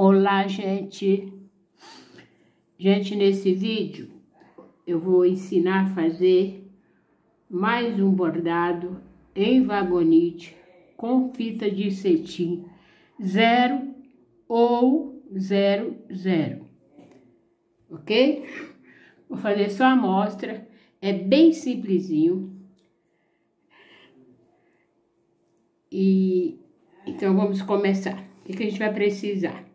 Olá, gente! Gente, nesse vídeo eu vou ensinar a fazer mais um bordado em vagonite com fita de cetim zero ou zero zero, ok? Vou fazer só a amostra, é bem simplesinho. E então vamos começar. O que, que a gente vai precisar?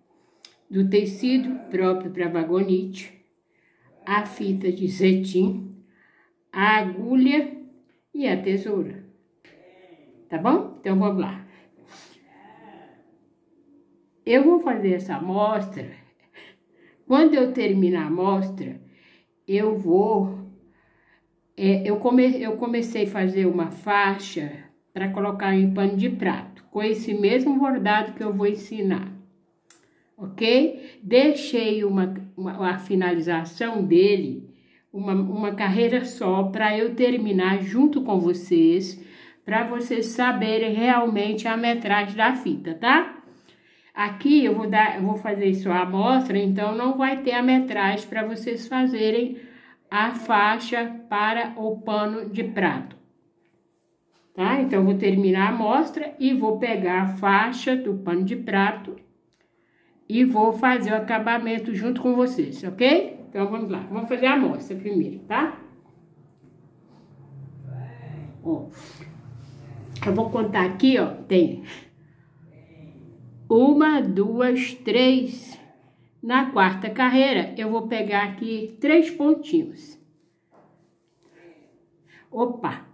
Do tecido próprio para vagonite, a fita de cetim, a agulha e a tesoura. Tá bom? Então vamos lá. Eu vou fazer essa amostra. Quando eu terminar a amostra, eu vou. É, eu, come, eu comecei a fazer uma faixa para colocar em pano de prato, com esse mesmo bordado que eu vou ensinar ok? Deixei uma, uma a finalização dele, uma, uma carreira só, para eu terminar junto com vocês, para vocês saberem realmente a metragem da fita, tá? Aqui eu vou dar, eu vou fazer isso a amostra, então não vai ter a metragem para vocês fazerem a faixa para o pano de prato. Tá? Então, vou terminar a amostra e vou pegar a faixa do pano de prato e vou fazer o acabamento junto com vocês, ok? Então, vamos lá. Vamos fazer a amostra primeiro, tá? Ó, eu vou contar aqui, ó, tem uma, duas, três. Na quarta carreira, eu vou pegar aqui três pontinhos. Opa!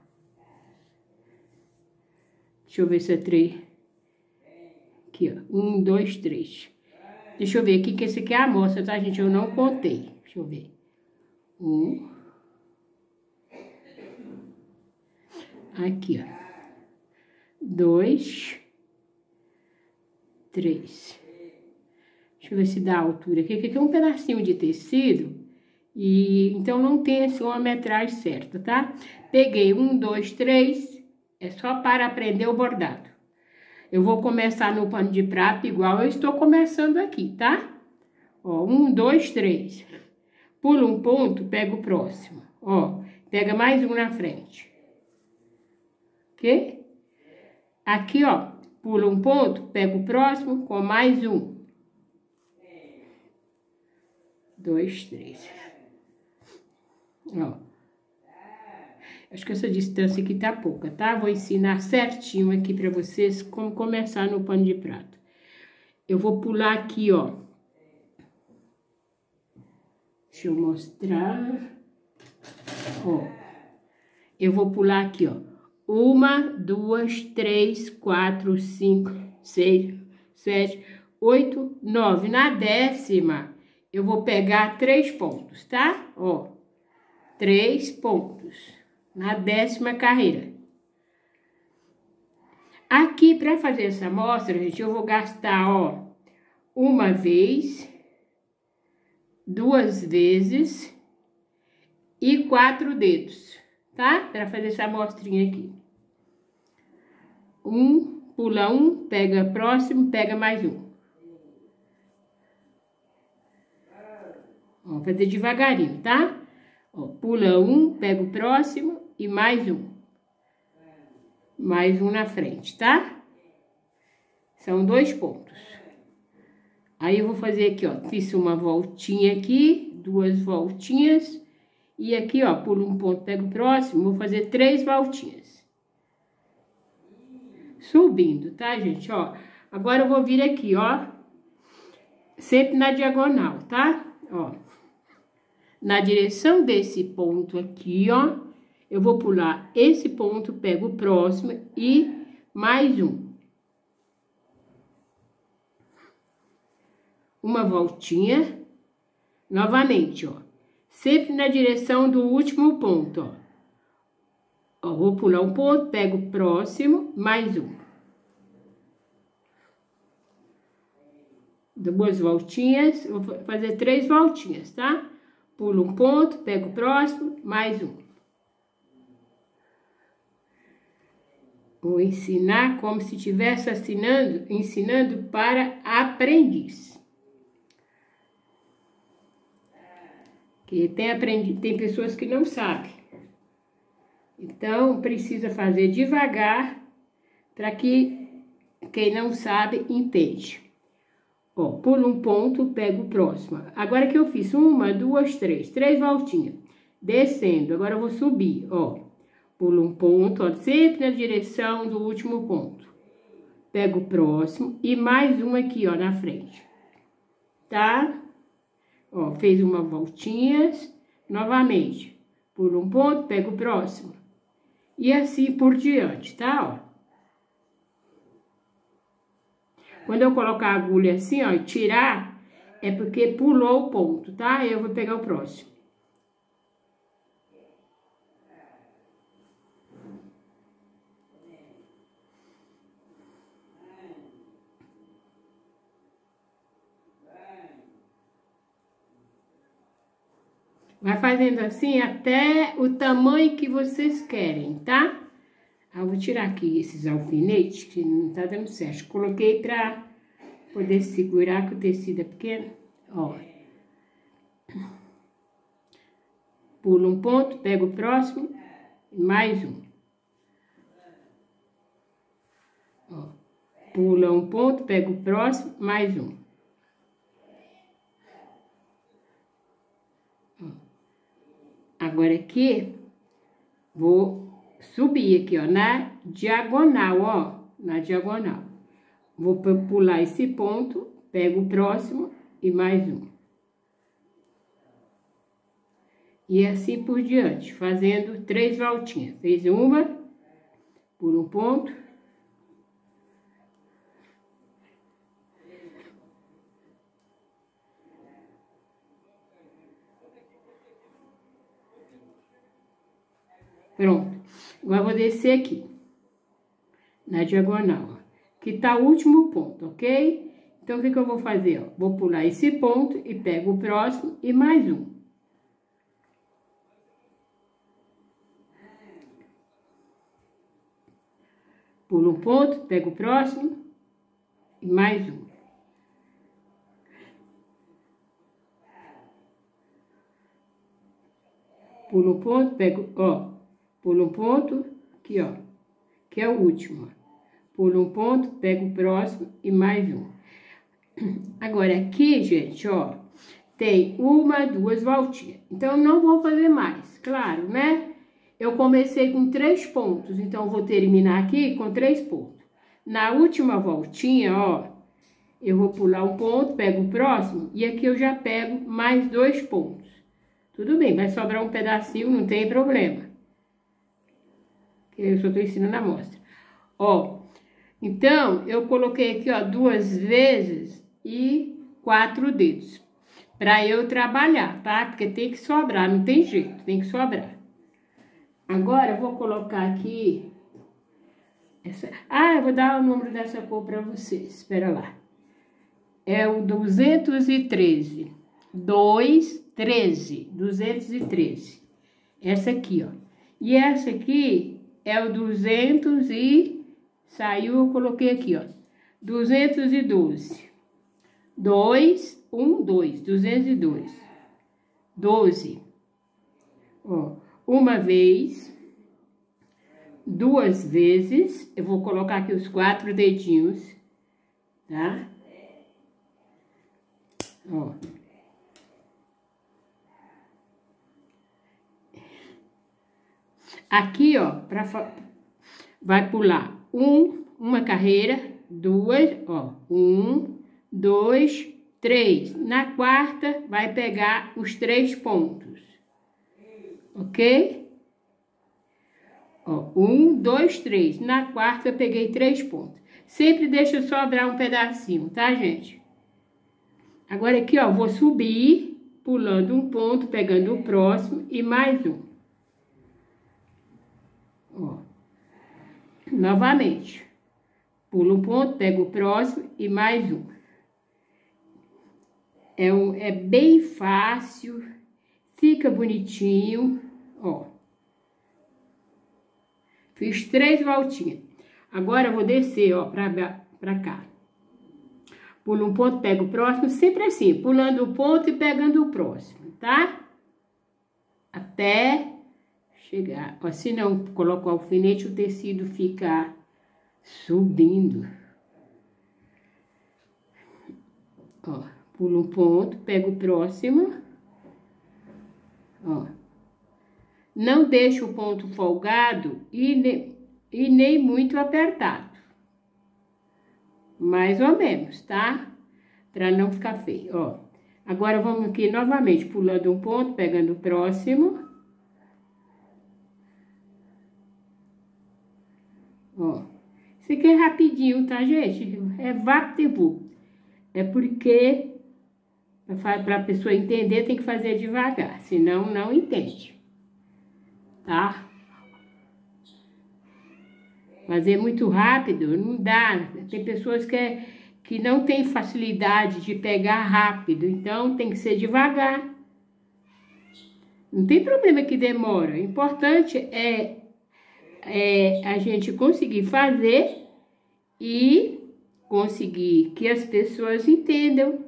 Deixa eu ver se é três. Aqui, ó. Um, dois, três. Deixa eu ver aqui, que esse aqui é a amostra, tá, gente? Eu não contei. Deixa eu ver. Um. Aqui, ó. Dois. Três. Deixa eu ver se dá a altura aqui. Aqui é um pedacinho de tecido. E então não tem assim uma metragem certa, tá? Peguei um, dois, três. É só para aprender o bordado. Eu vou começar no pano de prato igual eu estou começando aqui, tá? Ó, um, dois, três. Pula um ponto, pega o próximo. Ó, pega mais um na frente. Ok? Aqui, ó, pula um ponto, pega o próximo com mais um. Dois, três. Ó. Acho que essa distância aqui tá pouca, tá? Vou ensinar certinho aqui pra vocês como começar no pano de prato. Eu vou pular aqui, ó. Deixa eu mostrar. Ó. Eu vou pular aqui, ó. Uma, duas, três, quatro, cinco, seis, sete, oito, nove. Na décima, eu vou pegar três pontos, tá? Ó, três pontos na décima carreira. Aqui, para fazer essa amostra, gente, eu vou gastar, ó, uma vez, duas vezes e quatro dedos, tá? Para fazer essa amostrinha aqui. Um, pula um, pega próximo, pega mais um. Vamos fazer devagarinho, tá? Ó, pula um, pega o próximo e mais um. Mais um na frente, tá? São dois pontos. Aí, eu vou fazer aqui, ó, fiz uma voltinha aqui, duas voltinhas. E aqui, ó, pulo um ponto, pego o próximo, vou fazer três voltinhas. Subindo, tá, gente? Ó, agora eu vou vir aqui, ó, sempre na diagonal, tá? Ó, na direção desse ponto aqui, ó, eu vou pular esse ponto, pego o próximo e mais um. Uma voltinha, novamente, ó, sempre na direção do último ponto, ó. ó vou pular um ponto, pego o próximo, mais um. Duas voltinhas, vou fazer três voltinhas, tá? Pulo um ponto, pego o próximo, mais um. ou ensinar como se estivesse assinando, ensinando para aprendiz. Que tem, aprendiz, tem pessoas que não sabem. Então, precisa fazer devagar para que quem não sabe entende. Ó, pulo um ponto, pego o próximo. Agora que eu fiz uma, duas, três, três voltinhas. Descendo, agora eu vou subir, ó. Pulo um ponto, ó, sempre na direção do último ponto. Pego o próximo e mais um aqui, ó, na frente. Tá? Ó, fez uma voltinha, novamente. Pulo um ponto, pego o próximo. E assim por diante, tá? Ó. Quando eu colocar a agulha assim, ó, e tirar, é porque pulou o ponto, tá? Eu vou pegar o próximo. Vai fazendo assim até o tamanho que vocês querem, tá? Ah, eu vou tirar aqui esses alfinetes que não tá dando certo. Coloquei pra poder segurar que o tecido é pequeno. Ó. Pula um ponto, pega o próximo, mais um. Ó. Pula um ponto, pega o próximo, mais um. Agora aqui, vou subir aqui, ó, na diagonal, ó, na diagonal. Vou pular esse ponto, pego o próximo e mais um. E assim por diante, fazendo três voltinhas. Fez uma, por um ponto, Pronto. Agora, vou descer aqui, na diagonal, ó, que tá o último ponto, ok? Então, o que que eu vou fazer, ó? Vou pular esse ponto e pego o próximo e mais um. Pulo um ponto, pego o próximo e mais um. Pulo um ponto, pego, ó, Pulo um ponto, aqui, ó, que é o último. Pulo um ponto, pego o próximo e mais um. Agora, aqui, gente, ó, tem uma, duas voltinhas. Então, não vou fazer mais, claro, né? Eu comecei com três pontos, então, vou terminar aqui com três pontos. Na última voltinha, ó, eu vou pular um ponto, pego o próximo, e aqui eu já pego mais dois pontos. Tudo bem, vai sobrar um pedacinho, não tem problema eu só estou ensinando a amostra. Ó, então, eu coloquei aqui, ó, duas vezes e quatro dedos. Pra eu trabalhar, tá? Porque tem que sobrar, não tem jeito, tem que sobrar. Agora, eu vou colocar aqui... Essa... Ah, eu vou dar o número dessa cor pra vocês, espera lá. É o 213. 213, 213. Essa aqui, ó. E essa aqui é o 200 e saiu, eu coloquei aqui, ó, 212. 2, 1, 2, 202. 12. Ó, uma vez, duas vezes, eu vou colocar aqui os quatro dedinhos, tá? Ó. Aqui, ó, pra, vai pular um, uma carreira, duas, ó, um, dois, três. Na quarta, vai pegar os três pontos, ok? Ó, um, dois, três. Na quarta, eu peguei três pontos. Sempre deixa sobrar um pedacinho, tá, gente? Agora aqui, ó, vou subir, pulando um ponto, pegando o próximo e mais um. Ó. Novamente. Pulo um ponto, pego o próximo e mais um. É, um, é bem fácil, fica bonitinho, ó. Fiz três voltinhas. Agora, vou descer, ó, pra, pra cá. Pulo um ponto, pego o próximo, sempre assim, pulando o ponto e pegando o próximo, tá? até chegar. Se não colocar o alfinete, o tecido fica subindo. Ó, pulo um ponto, pego o próximo. Ó. Não deixo o ponto folgado e, ne, e nem muito apertado. Mais ou menos, tá? Pra não ficar feio, ó. Agora, vamos aqui novamente, pulando um ponto, pegando o próximo. Ó. Isso aqui é rapidinho, tá, gente? É VaptVu. É porque, para a pessoa entender, tem que fazer devagar, senão não entende. Tá? Fazer muito rápido não dá. Tem pessoas que, é, que não tem facilidade de pegar rápido, então tem que ser devagar. Não tem problema que demora. O importante é é a gente conseguir fazer e conseguir que as pessoas entendam,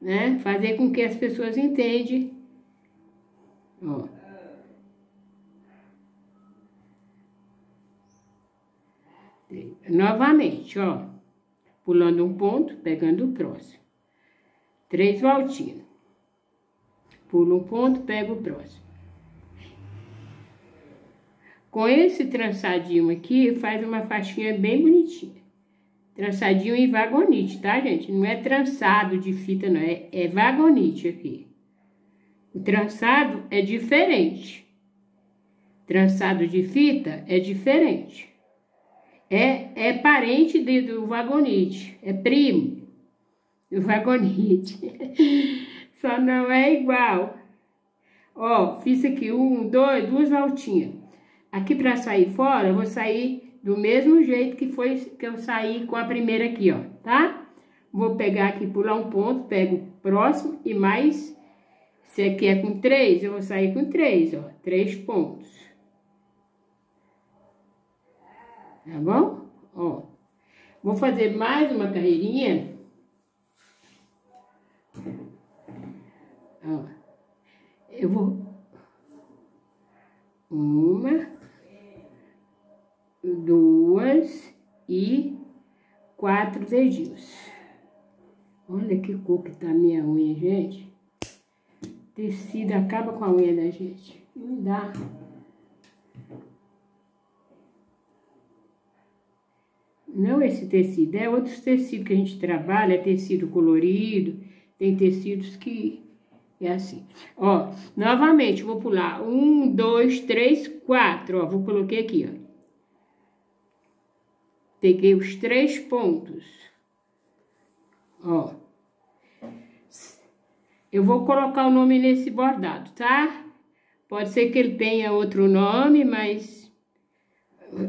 né? Fazer com que as pessoas entendam. Ó. Novamente, ó. Pulando um ponto, pegando o próximo. Três voltinhas. Pulo um ponto, pego o próximo. Com esse trançadinho aqui, faz uma faixinha bem bonitinha. Trançadinho em vagonite, tá, gente? Não é trançado de fita, não. É, é vagonite aqui. O trançado é diferente. Trançado de fita é diferente. É, é parente de, do vagonite. É primo do vagonite. Só não é igual. Ó, fiz aqui um, dois, duas voltinhas. Aqui para sair fora, eu vou sair do mesmo jeito que foi que eu saí com a primeira aqui, ó, tá? Vou pegar aqui, pular um ponto, pego próximo e mais... Se aqui é com três, eu vou sair com três, ó, três pontos. Tá bom? Ó, vou fazer mais uma carreirinha. Ó, eu vou... Uma duas e quatro dedinhos. Olha que cor que tá minha unha, gente. Tecido acaba com a unha da gente. Não dá. Não esse tecido, é outros tecidos que a gente trabalha, é tecido colorido, tem tecidos que é assim. Ó, novamente, vou pular um, dois, três, quatro, ó, vou colocar aqui, ó. Peguei os três pontos. Ó. Eu vou colocar o nome nesse bordado, tá? Pode ser que ele tenha outro nome, mas...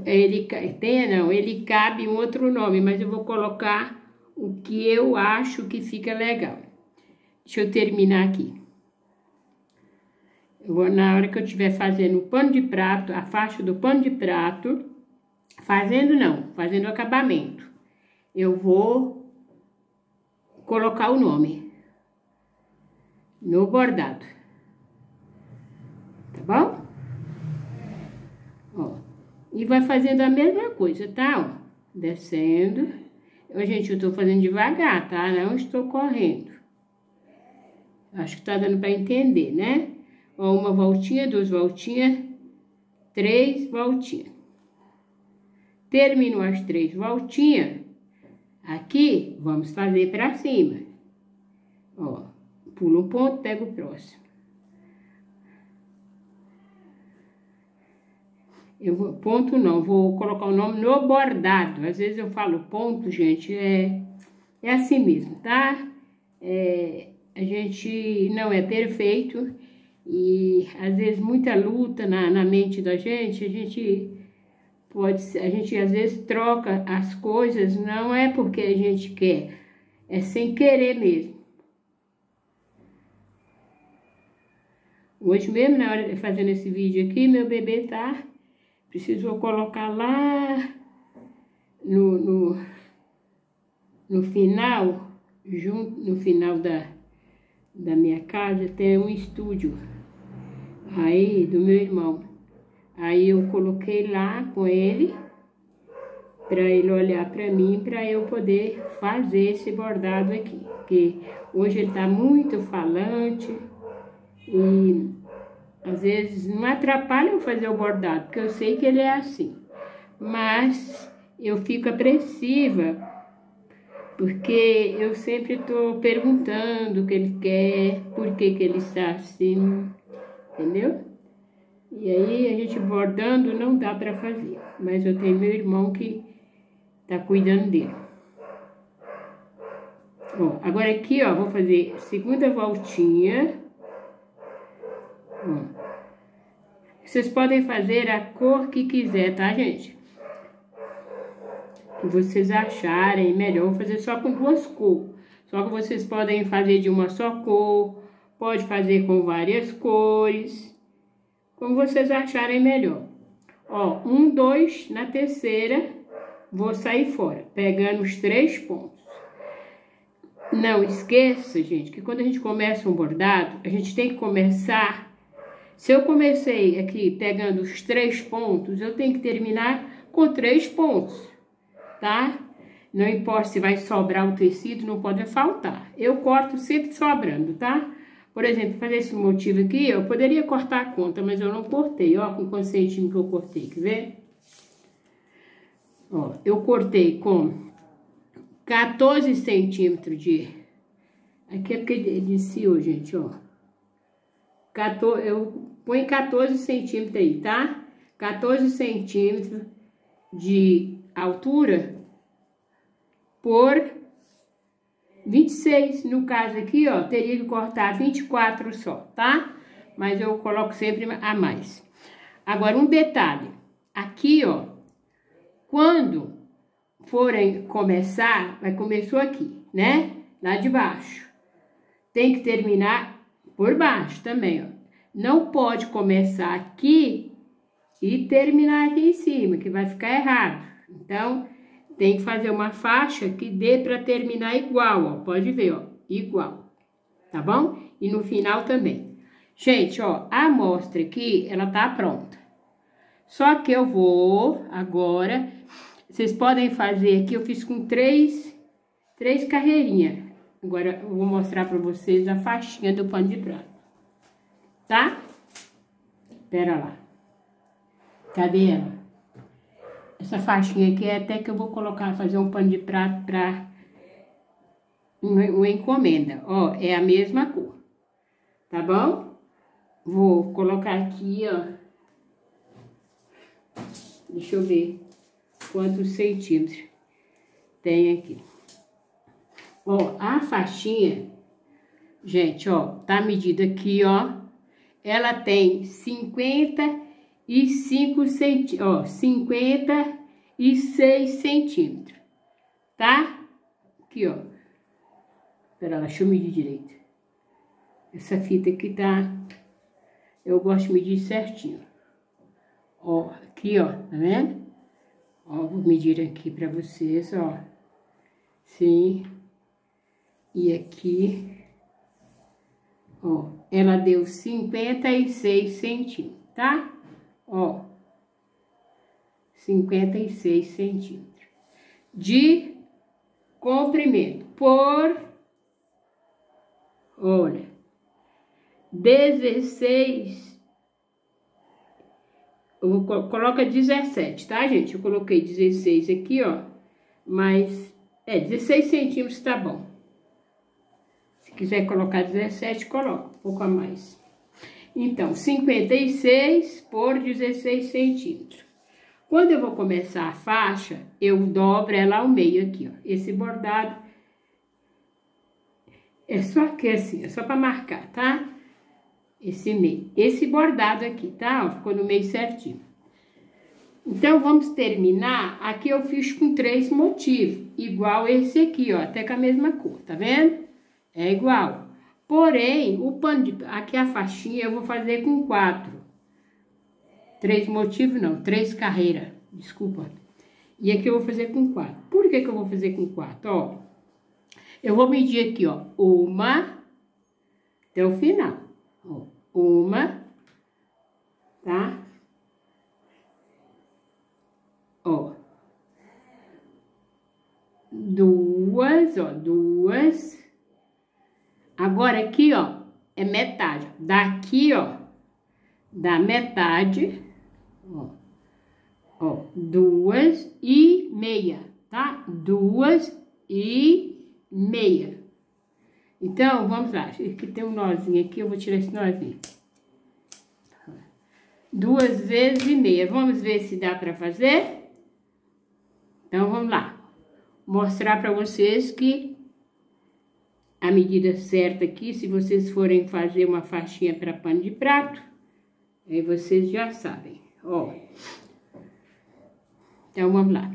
Ele tenha, não, ele cabe um outro nome, mas eu vou colocar o que eu acho que fica legal. Deixa eu terminar aqui. Eu vou, na hora que eu estiver fazendo o pano de prato, a faixa do pano de prato, Fazendo não, fazendo acabamento. Eu vou colocar o nome no bordado. Tá bom? Ó, e vai fazendo a mesma coisa, tá? Ó, descendo. Eu, gente, eu tô fazendo devagar, tá? Não estou correndo. Acho que tá dando para entender, né? Ó, uma voltinha, duas voltinhas, três voltinhas. Termino as três voltinhas. Aqui, vamos fazer para cima. Ó, pulo um ponto, pego o próximo. Eu vou, ponto não, vou colocar o nome no bordado. Às vezes eu falo ponto, gente, é, é assim mesmo, tá? É, a gente não é perfeito e às vezes muita luta na, na mente da gente, a gente Pode ser, a gente às vezes troca as coisas, não é porque a gente quer, é sem querer mesmo. Hoje mesmo, na hora de fazendo esse vídeo aqui, meu bebê tá, precisou colocar lá no, no, no final, junto, no final da, da minha casa, tem um estúdio. Aí, do meu irmão. Aí eu coloquei lá com ele, para ele olhar para mim, para eu poder fazer esse bordado aqui. Porque hoje ele tá muito falante e às vezes não atrapalha eu fazer o bordado, porque eu sei que ele é assim. Mas eu fico apreensiva, porque eu sempre estou perguntando o que ele quer, por que, que ele está assim, entendeu? E aí a gente bordando não dá para fazer, mas eu tenho meu irmão que tá cuidando dele. Ó, agora aqui, ó, vou fazer segunda voltinha. Vocês podem fazer a cor que quiser, tá, gente? Que vocês acharem melhor. Vou fazer só com duas cores. Só que vocês podem fazer de uma só cor, pode fazer com várias cores como vocês acharem melhor. Ó, um, dois, na terceira, vou sair fora, pegando os três pontos. Não esqueça, gente, que quando a gente começa um bordado, a gente tem que começar... Se eu comecei aqui pegando os três pontos, eu tenho que terminar com três pontos, tá? Não importa se vai sobrar o tecido, não pode faltar. Eu corto sempre sobrando, tá? Por exemplo, fazer esse motivo aqui, eu poderia cortar a conta, mas eu não cortei. Ó, com quantos centímetros que eu cortei, quer ver? Ó, eu cortei com 14 centímetros de... Aqui é porque iniciou, gente, ó. 14, eu põe 14 centímetros aí, tá? 14 centímetros de altura por 26, no caso aqui, ó, teria que cortar 24 só, tá? Mas eu coloco sempre a mais. Agora, um detalhe. Aqui, ó, quando forem começar, vai começou aqui, né? Lá de baixo. Tem que terminar por baixo também, ó. Não pode começar aqui e terminar aqui em cima, que vai ficar errado. Então, tem que fazer uma faixa que dê para terminar igual, ó. Pode ver, ó, igual. Tá bom? E no final também. Gente, ó, a amostra aqui, ela tá pronta. Só que eu vou agora, vocês podem fazer aqui, eu fiz com três, três carreirinhas. Agora eu vou mostrar para vocês a faixinha do pano de prato. Tá? Pera lá. Cadê ela? Essa faixinha aqui é até que eu vou colocar, fazer um pano de prato para uma encomenda. Ó, é a mesma cor, tá bom? Vou colocar aqui, ó. Deixa eu ver quantos centímetros tem aqui. Ó, a faixinha, gente, ó, tá medida aqui, ó. Ela tem 50 e 5 centímetros, ó, 56 centímetros, tá? Aqui, ó. Pera lá, deixa eu medir direito. Essa fita aqui tá... Eu gosto de medir certinho. Ó, aqui, ó, tá vendo? Ó, vou medir aqui pra vocês, ó. Sim. E aqui, ó, ela deu 56 centímetros, tá? Ó, 56 centímetros de comprimento por, olha, 16, eu vou, coloca 17, tá, gente? Eu coloquei 16 aqui, ó, mas, é, 16 centímetros tá bom. Se quiser colocar 17, coloca um pouco a mais. Então, 56 por 16 centímetros. Quando eu vou começar a faixa, eu dobro ela ao meio aqui, ó. Esse bordado é só aqui assim, é só para marcar, tá? Esse meio. Esse bordado aqui, tá? Ó, ficou no meio certinho. Então, vamos terminar. Aqui eu fiz com três motivos, igual esse aqui, ó, até com a mesma cor, tá vendo? É igual. Porém, o pano de... Aqui a faixinha eu vou fazer com quatro. Três motivos, não. Três carreiras. Desculpa. E aqui eu vou fazer com quatro. Por que que eu vou fazer com quatro? Ó, eu vou medir aqui, ó. Uma até o final. Ó, uma, tá? Ó. Duas, ó, duas. Agora aqui, ó, é metade. Daqui, ó, da metade, ó, ó, duas e meia, tá? Duas e meia. Então, vamos lá. Aqui tem um nozinho aqui, eu vou tirar esse nozinho. Duas vezes e meia. Vamos ver se dá pra fazer? Então, vamos lá. Mostrar pra vocês que a medida certa aqui, se vocês forem fazer uma faixinha para pano de prato, aí vocês já sabem, ó. Então, vamos lá.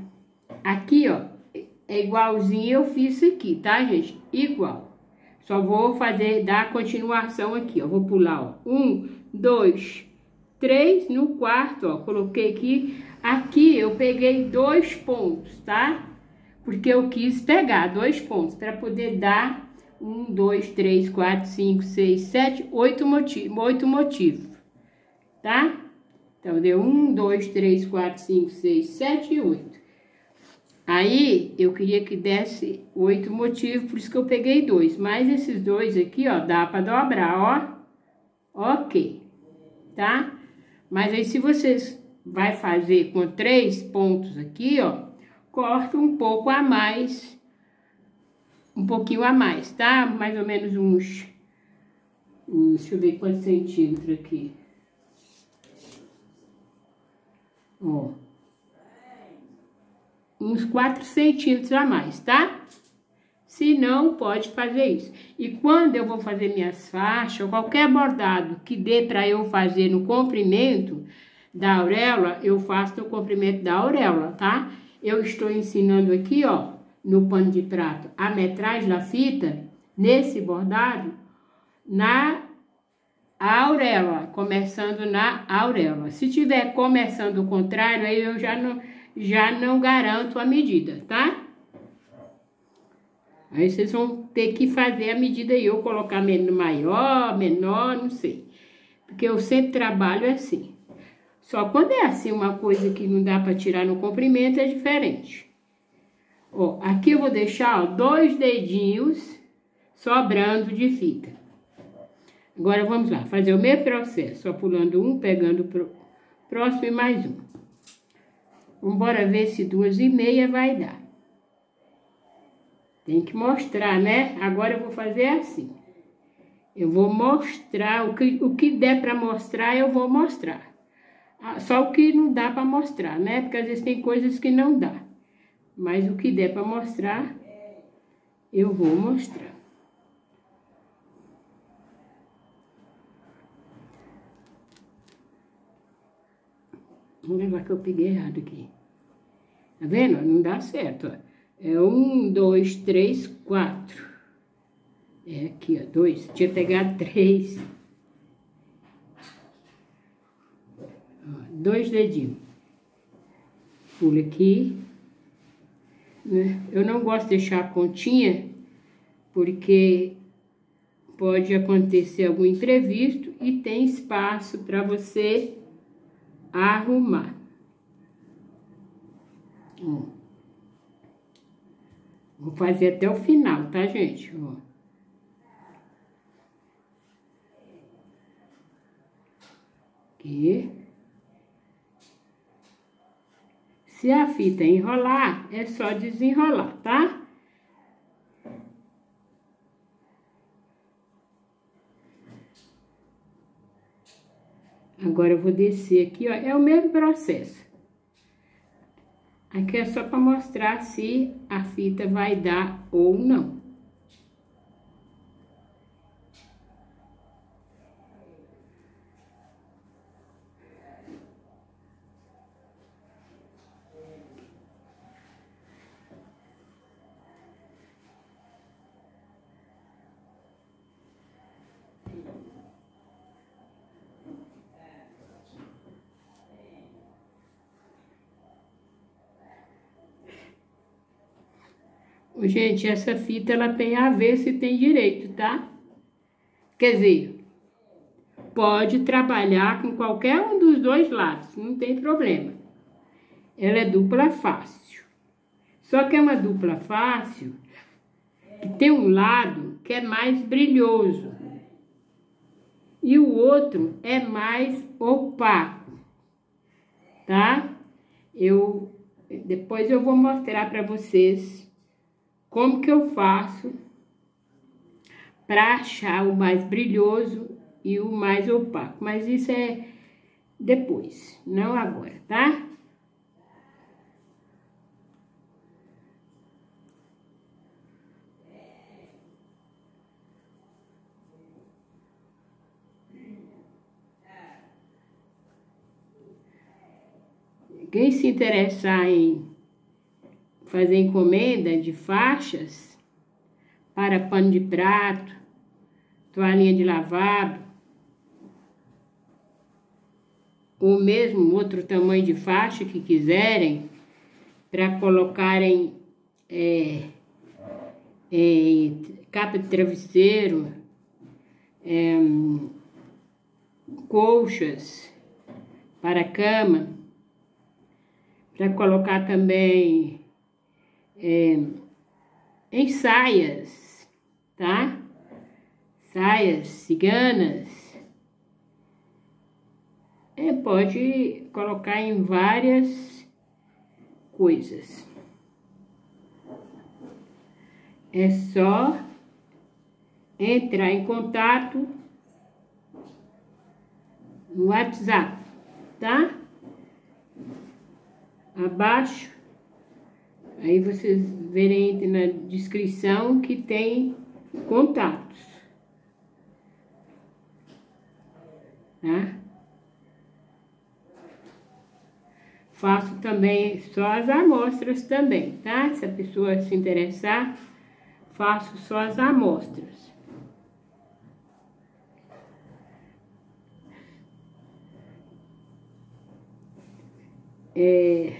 Aqui, ó, é igualzinho eu fiz aqui, tá, gente? Igual. Só vou fazer, dar continuação aqui, ó. Vou pular, ó. Um, dois, três, no quarto, ó. Coloquei aqui. Aqui eu peguei dois pontos, tá? Porque eu quis pegar dois pontos para poder dar um, dois, três, quatro, cinco, seis, sete, oito motivos, oito motivos, tá? Então, deu um, dois, três, quatro, cinco, seis, sete e oito. Aí, eu queria que desse oito motivos, por isso que eu peguei dois. Mas esses dois aqui, ó, dá pra dobrar, ó. Ok, tá? Mas aí, se vocês vai fazer com três pontos aqui, ó, corta um pouco a mais, um pouquinho a mais, tá? Mais ou menos uns, uns deixa eu ver quantos centímetros aqui. Ó uns 4 centímetros a mais, tá? Se não, pode fazer isso. E quando eu vou fazer minhas faixas, qualquer bordado que dê para eu fazer no comprimento da auréola, eu faço no comprimento da auréola, tá? Eu estou ensinando aqui, ó, no pano de prato, a metragem da fita, nesse bordado, na auréola, começando na auréola. Se tiver começando o contrário, aí eu já não já não garanto a medida, tá? Aí vocês vão ter que fazer a medida e eu colocar maior, menor, não sei. Porque eu sempre trabalho assim. Só quando é assim uma coisa que não dá para tirar no comprimento é diferente. Ó, aqui eu vou deixar ó, dois dedinhos sobrando de fita. Agora vamos lá, fazer o mesmo processo, só pulando um, pegando pro próximo e mais um. Vamos ver se duas e meia vai dar. Tem que mostrar, né? Agora eu vou fazer assim. Eu vou mostrar, o que, o que der para mostrar, eu vou mostrar. Ah, só o que não dá para mostrar, né? Porque às vezes tem coisas que não dá. Mas o que der para mostrar, eu vou mostrar. Vamos levar que eu peguei errado aqui. Tá vendo? Não dá certo, ó. É um, dois, três, quatro. É aqui, ó, dois. Tinha pegado três. Ó, dois dedinhos. Pula aqui. Né? Eu não gosto de deixar a pontinha, porque pode acontecer algum imprevisto e tem espaço para você arrumar. Vou fazer até o final, tá, gente? Ó. Aqui. Se a fita enrolar, é só desenrolar, tá? Agora eu vou descer aqui, ó, é o mesmo processo. Aqui é só para mostrar se a fita vai dar ou não. Gente, essa fita ela tem a ver se tem direito, tá? Quer dizer, pode trabalhar com qualquer um dos dois lados, não tem problema. Ela é dupla fácil. Só que é uma dupla fácil que tem um lado que é mais brilhoso e o outro é mais opaco, tá? Eu depois eu vou mostrar para vocês como que eu faço para achar o mais brilhoso e o mais opaco, mas isso é depois, não agora, tá? Quem se interessar em fazer encomenda de faixas para pano de prato, toalhinha de lavabo, ou mesmo outro tamanho de faixa que quiserem, para colocarem é, é, capa de travesseiro, é, colchas para cama, para colocar também é, em saias, tá? Saias ciganas. É, pode colocar em várias coisas. É só entrar em contato no WhatsApp, tá? abaixo. Aí vocês verem na descrição que tem contatos. Tá? Faço também só as amostras também, tá? Se a pessoa se interessar, faço só as amostras. É,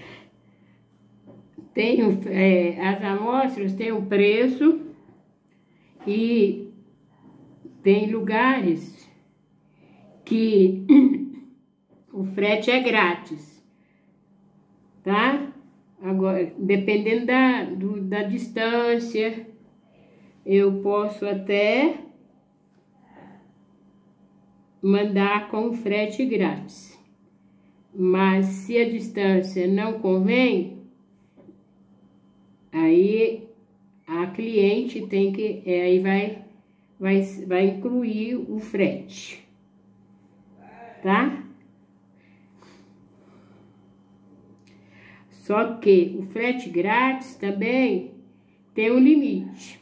tem é, as amostras têm um preço e tem lugares que o frete é grátis, tá? Agora, dependendo da, do, da distância, eu posso até mandar com frete grátis. Mas se a distância não convém, aí a cliente tem que, é, aí vai, vai, vai incluir o frete, tá? Só que o frete grátis também tem um limite.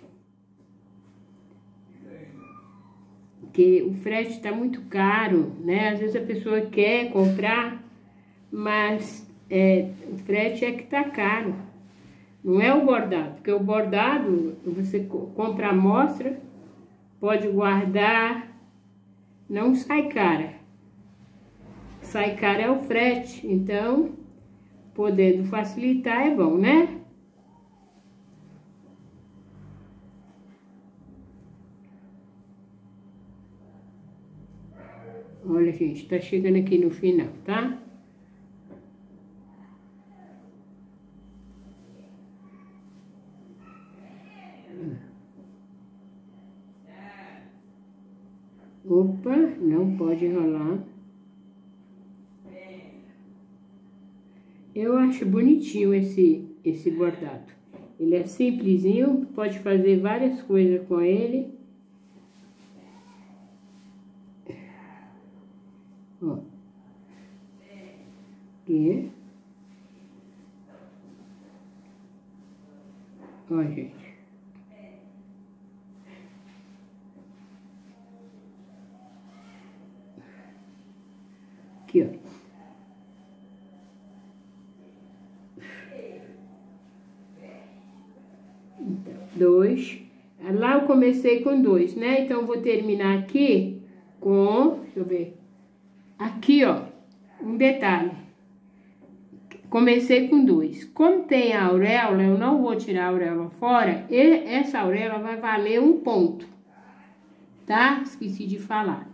Porque o frete está muito caro, né? Às vezes a pessoa quer comprar mas é, o frete é que tá caro. Não é o bordado, porque o bordado você compra a amostra, pode guardar, não sai cara. Sai cara é o frete, então podendo facilitar é bom, né? Olha, gente, tá chegando aqui no final, tá? Opa, não pode enrolar. Eu acho bonitinho esse, esse bordado. Ele é simplesinho, pode fazer várias coisas com ele. Ó. Aqui. Ó, gente. Aqui, ó. Então, dois. Lá eu comecei com dois, né? Então, vou terminar aqui com... Deixa eu ver. Aqui, ó. Um detalhe. Comecei com dois. Como tem a auréola, eu não vou tirar a auréola fora. E essa auréola vai valer um ponto. Tá? Esqueci de falar.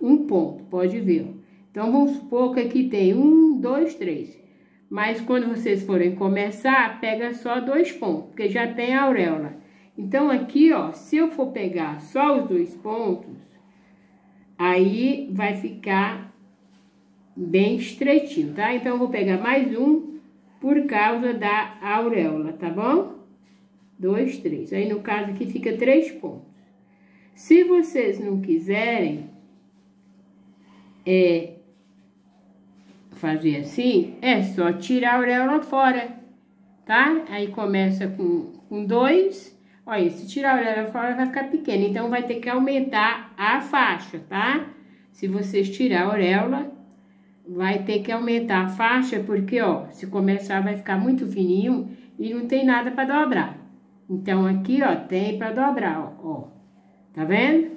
um ponto, pode ver. Então, vamos supor que aqui tem um, dois, três. Mas quando vocês forem começar, pega só dois pontos, porque já tem a auréola. Então, aqui, ó, se eu for pegar só os dois pontos, aí vai ficar bem estreitinho, tá? Então, eu vou pegar mais um por causa da auréola, tá bom? Dois, três. Aí, no caso aqui, fica três pontos. Se vocês não quiserem é, fazer assim, é só tirar a auréola fora, tá? Aí começa com, com dois. Olha, se tirar a auréola fora vai ficar pequeno, então vai ter que aumentar a faixa, tá? Se vocês tirar a auréola, vai ter que aumentar a faixa, porque, ó, se começar vai ficar muito fininho e não tem nada para dobrar. Então, aqui, ó, tem para dobrar, ó, ó. Tá vendo?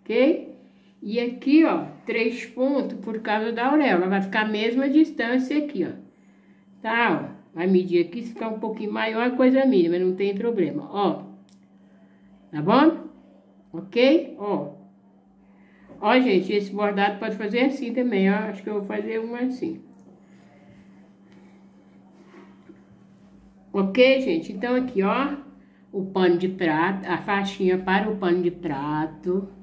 Ok? E aqui, ó, três pontos por causa da auréola. Vai ficar a mesma distância aqui, ó. Tá, ó. Vai medir aqui, se ficar um pouquinho maior, coisa mínima, não tem problema, ó. Tá bom? Ok? Ó. Ó, gente, esse bordado pode fazer assim também, ó. Acho que eu vou fazer um assim. Ok, gente? Então, aqui, ó o pano de prato, a faixinha para o pano de prato.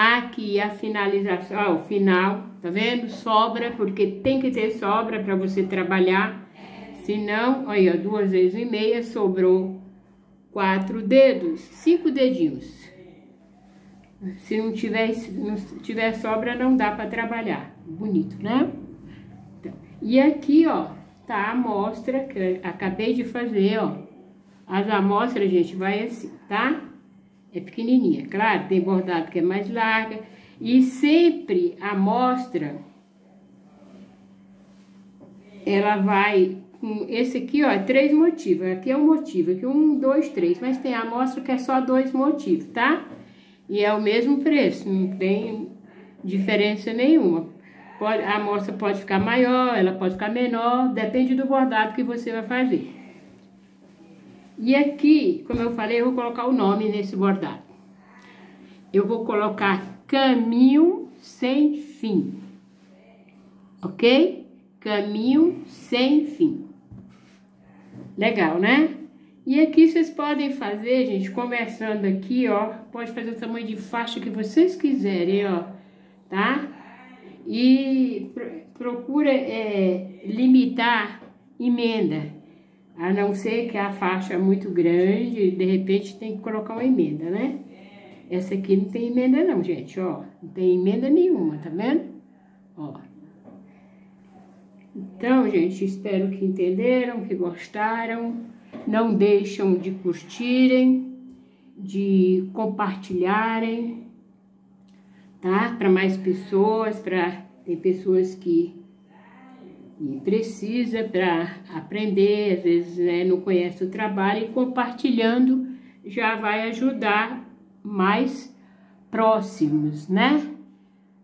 Aqui a finalização, ó, o final, tá vendo? Sobra, porque tem que ter sobra para você trabalhar. Senão, olha, duas vezes e meia, sobrou quatro dedos, cinco dedinhos. Se não tiver, não tiver sobra, não dá para trabalhar. Bonito, né? Então, e aqui, ó, tá a amostra que eu acabei de fazer, ó. As amostras, gente, vai assim, tá? É pequenininha, claro, tem bordado que é mais larga. E sempre a amostra, ela vai com esse aqui, ó, é três motivos. Aqui é um motivo, aqui um, dois, três. Mas tem a amostra que é só dois motivos, tá? E é o mesmo preço, não tem diferença nenhuma. Pode, a amostra pode ficar maior, ela pode ficar menor, depende do bordado que você vai fazer. E aqui, como eu falei, eu vou colocar o nome nesse bordado. Eu vou colocar caminho sem fim. Ok? Caminho sem fim. Legal, né? E aqui vocês podem fazer, gente, conversando aqui, ó. Pode fazer o tamanho de faixa que vocês quiserem, ó. Tá? E procura é, limitar emenda. A não ser que a faixa é muito grande, de repente tem que colocar uma emenda, né? Essa aqui não tem emenda não, gente, ó. Não tem emenda nenhuma, tá vendo? Ó. Então, gente, espero que entenderam, que gostaram. Não deixam de curtirem, de compartilharem, tá? Para mais pessoas, para tem pessoas que e precisa para aprender, às vezes né, não conhece o trabalho e compartilhando já vai ajudar mais próximos, né?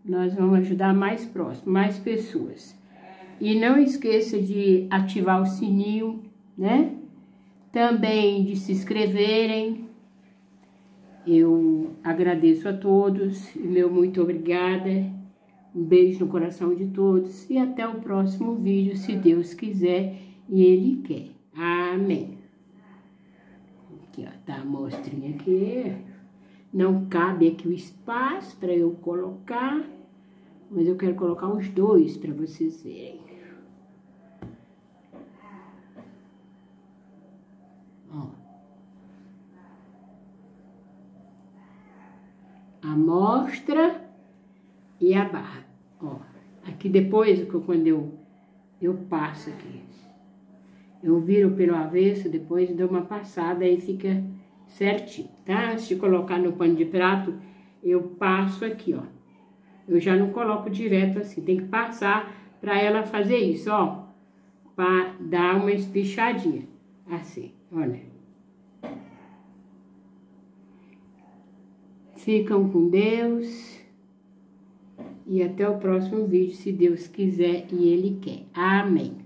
Nós vamos ajudar mais próximos, mais pessoas. E não esqueça de ativar o sininho, né? Também de se inscreverem. Eu agradeço a todos, meu muito obrigada. Um beijo no coração de todos e até o próximo vídeo, se Deus quiser e Ele quer. Amém. Aqui, ó, tá a mostrinha aqui. Não cabe aqui o espaço para eu colocar, mas eu quero colocar os dois para vocês verem. Ó. A mostra e a barra. Aqui depois, quando eu, eu passo aqui, eu viro pelo avesso, depois dou uma passada, aí fica certinho, tá? De colocar no pano de prato, eu passo aqui, ó. Eu já não coloco direto assim, tem que passar pra ela fazer isso, ó. Pra dar uma espichadinha, assim, olha. Ficam com Deus. E até o próximo vídeo, se Deus quiser e Ele quer. Amém.